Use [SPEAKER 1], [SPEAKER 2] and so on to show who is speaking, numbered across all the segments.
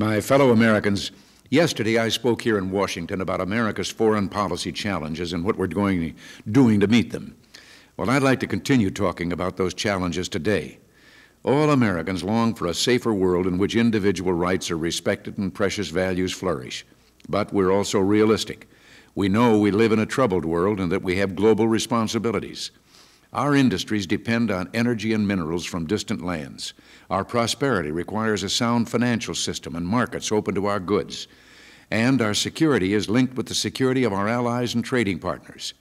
[SPEAKER 1] My fellow Americans, yesterday I spoke here in Washington about America's foreign policy challenges and what we're going, doing to meet them. Well, I'd like to continue talking about those challenges today. All Americans long for a safer world in which individual rights are respected and precious values flourish. But we're also realistic. We know we live in a troubled world and that we have global responsibilities. Our industries depend on energy and minerals from distant lands. Our prosperity requires a sound financial system and markets open to our goods. And our security is linked with the security of our allies and trading partners.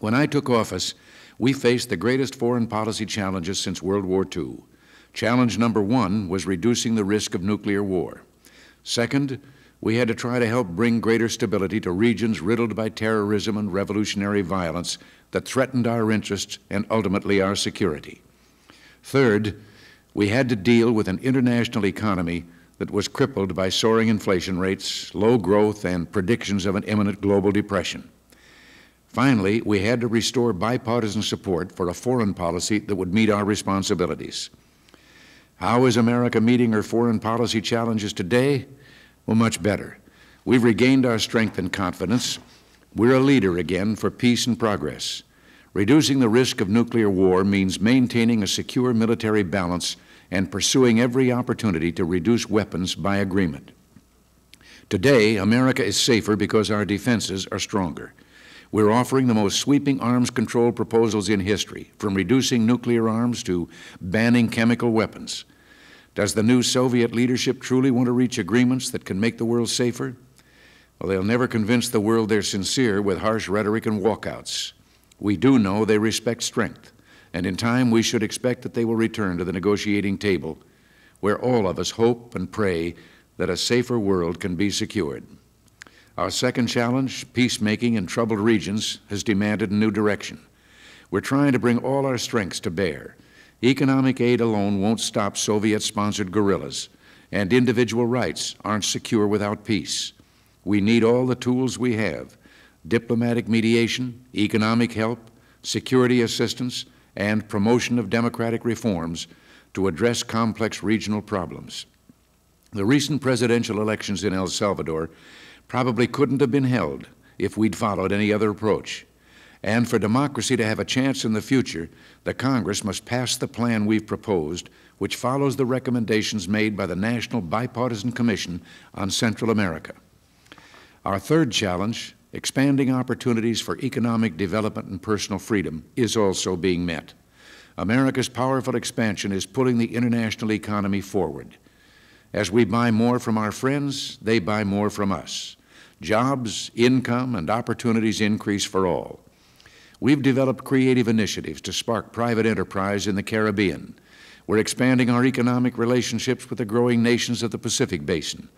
[SPEAKER 1] When I took office, we faced the greatest foreign policy challenges since World War II. Challenge number one was reducing the risk of nuclear war. Second, we had to try to help bring greater stability to regions riddled by terrorism and revolutionary violence that threatened our interests and ultimately our security. Third, we had to deal with an international economy that was crippled by soaring inflation rates, low growth, and predictions of an imminent global depression. Finally, we had to restore bipartisan support for a foreign policy that would meet our responsibilities. How is America meeting her foreign policy challenges today? Well, much better. We've regained our strength and confidence. We're a leader again for peace and progress. Reducing the risk of nuclear war means maintaining a secure military balance and pursuing every opportunity to reduce weapons by agreement. Today, America is safer because our defenses are stronger. We're offering the most sweeping arms control proposals in history, from reducing nuclear arms to banning chemical weapons. Does the new Soviet leadership truly want to reach agreements that can make the world safer? Well, they'll never convince the world they're sincere with harsh rhetoric and walkouts. We do know they respect strength, and in time we should expect that they will return to the negotiating table where all of us hope and pray that a safer world can be secured. Our second challenge, peacemaking in troubled regions, has demanded a new direction. We're trying to bring all our strengths to bear. Economic aid alone won't stop Soviet-sponsored guerrillas, and individual rights aren't secure without peace. We need all the tools we have, diplomatic mediation, economic help, security assistance, and promotion of democratic reforms to address complex regional problems. The recent presidential elections in El Salvador probably couldn't have been held if we'd followed any other approach. And for democracy to have a chance in the future, the Congress must pass the plan we've proposed, which follows the recommendations made by the National Bipartisan Commission on Central America. Our third challenge, expanding opportunities for economic development and personal freedom, is also being met. America's powerful expansion is pulling the international economy forward. As we buy more from our friends, they buy more from us. Jobs, income, and opportunities increase for all. We've developed creative initiatives to spark private enterprise in the Caribbean. We're expanding our economic relationships with the growing nations of the Pacific Basin,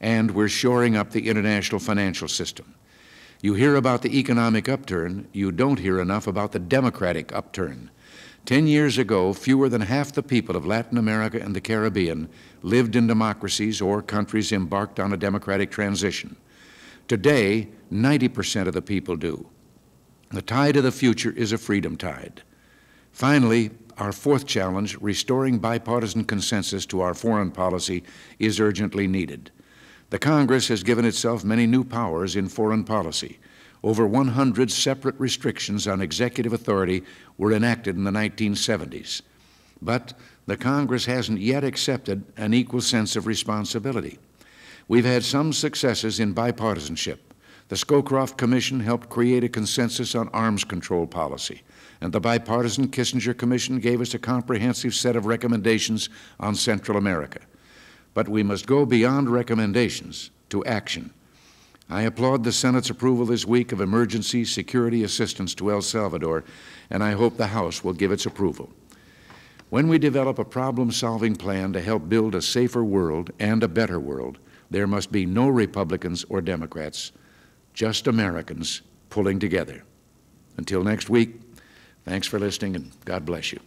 [SPEAKER 1] and we're shoring up the international financial system. You hear about the economic upturn, you don't hear enough about the democratic upturn. Ten years ago, fewer than half the people of Latin America and the Caribbean lived in democracies or countries embarked on a democratic transition. Today, 90% of the people do. The tide of the future is a freedom tide. Finally, our fourth challenge, restoring bipartisan consensus to our foreign policy, is urgently needed. The Congress has given itself many new powers in foreign policy. Over 100 separate restrictions on executive authority were enacted in the 1970s. But the Congress hasn't yet accepted an equal sense of responsibility. We've had some successes in bipartisanship, the Scowcroft Commission helped create a consensus on arms control policy, and the bipartisan Kissinger Commission gave us a comprehensive set of recommendations on Central America. But we must go beyond recommendations to action. I applaud the Senate's approval this week of emergency security assistance to El Salvador, and I hope the House will give its approval. When we develop a problem-solving plan to help build a safer world and a better world, there must be no Republicans or Democrats just Americans pulling together. Until next week, thanks for listening and God bless you.